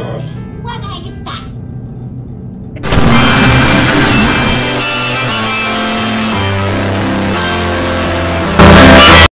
God.